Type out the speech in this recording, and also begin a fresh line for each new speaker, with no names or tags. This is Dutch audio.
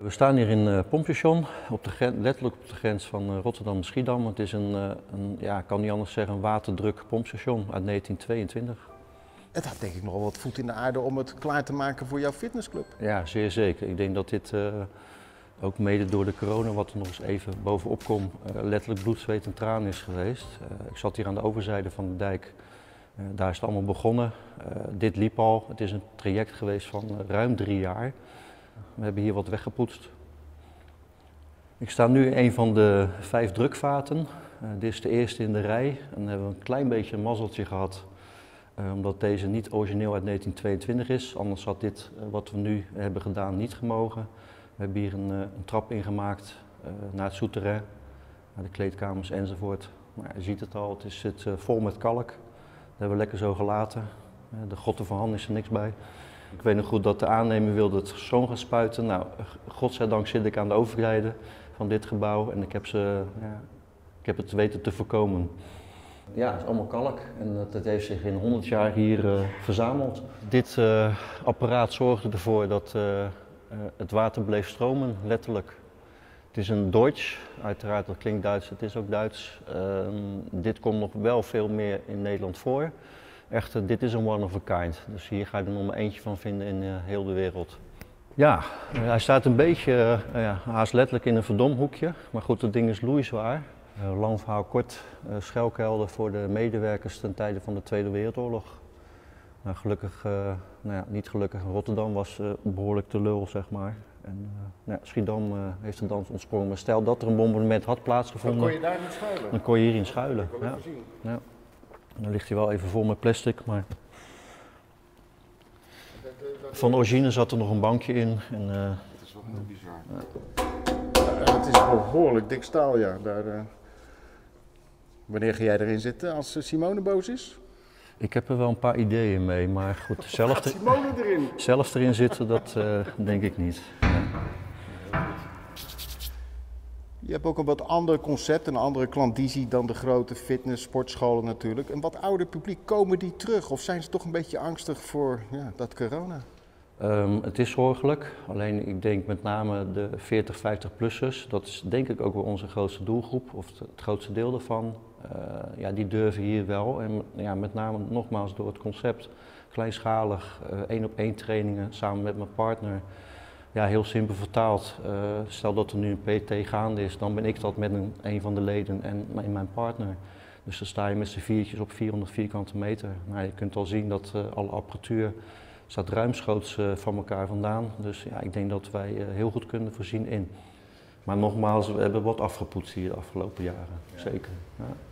We staan hier in uh, Pompstation, op de grens, letterlijk op de grens van uh, Rotterdam en Schiedam. Het is een, uh, een, ja, ik kan niet anders zeggen, een waterdruk pompstation uit 1922.
Het had denk ik nogal wat voet in de aarde om het klaar te maken voor jouw fitnessclub.
Ja, zeer zeker. Ik denk dat dit ook mede door de corona, wat er nog eens even bovenop komt, letterlijk bloed, zweet en tranen is geweest. ik zat hier aan de overzijde van de dijk. daar is het allemaal begonnen. dit liep al. Het is een traject geweest van ruim drie jaar. We hebben hier wat weggepoetst. Ik sta nu in een van de vijf drukvaten. Dit is de eerste in de rij. En dan hebben we een klein beetje een mazzeltje gehad, uh, omdat deze niet origineel uit 1922 is. Anders had dit, uh, wat we nu hebben gedaan, niet gemogen. We hebben hier een, een trap ingemaakt naar het souterrain, naar de kleedkamers enzovoort. Maar je ziet het al, het zit vol met kalk. Dat hebben we lekker zo gelaten. de grotten van Han is er niks bij. Ik weet nog goed dat de aannemer wilde het schoon gaan spuiten. Nou, godzijdank zit ik aan de overzijde van dit gebouw en ik heb, ze, ja, ik heb het weten te voorkomen. Ja, het is allemaal kalk en het heeft zich in 100 jaar hier uh, verzameld. Dit uh, apparaat zorgde ervoor dat uh, het water bleef stromen, letterlijk. Het is een Deutsch, uiteraard dat klinkt Duits, het is ook Duits. Ehm, dit komt nog wel veel meer in Nederland voor. Echt, dit is een one of a kind. Dus hier ga je er nog maar eentje van vinden in uh, heel de wereld. Ja, uh, hij staat een beetje, ja, haast letterlijk in een verdomhoekje. Maar goed, het ding is loeizwaar. lang verhaal kort, schuilkelder voor de medewerkers ten tijde van de Tweede Wereldoorlog. Nou, gelukkig, nou ja, niet gelukkig, Rotterdam was behoorlijk te lul, zeg maar. En nou ja, Schiedam heeft de dans ontsprongen. Maar stel dat er een bombardement had plaatsgevonden.
Dan kon je daar niet schuilen?
Dan kon je hierin schuilen.
Ja.
Dan ligt hij wel even vol met plastic, maar... Van origine zat er nog een bankje in. En, uh...
Het is wel heel bizar. Ja. het is behoorlijk dik staal, ja. Daar, uh... Wanneer ga jij erin zitten als Simone boos is?
Ik heb er wel een paar ideeën mee, maar goed, zelf,
Simone erin?
zelf erin zitten, dat uh, denk ik niet. Ja.
Je hebt ook een wat ander concept, een andere klandizie dan de grote fitness, sportscholen natuurlijk. Een wat ouder publiek, komen die terug of zijn ze toch een beetje angstig voor ja, dat corona?
Um, het is zorgelijk, alleen ik denk met name de 40, 50-plussers, dat is denk ik ook wel onze grootste doelgroep, of het grootste deel daarvan. Uh, ja, die durven hier wel en ja, met name nogmaals door het concept, kleinschalig, uh, één op één trainingen samen met mijn partner. Ja, heel simpel vertaald. Uh, stel dat er nu een PT gaande is, dan ben ik dat met een, een van de leden en mijn partner. Dus dan sta je met z'n viertjes op 400 vierkante meter. Nou, je kunt al zien dat uh, alle apparatuur staat ruimschoots uh, van elkaar vandaan. Dus ja, ik denk dat wij heel goed kunnen voorzien in. Maar nogmaals, we hebben wat afgepoetst hier de afgelopen jaren. Ja. Zeker. Ja.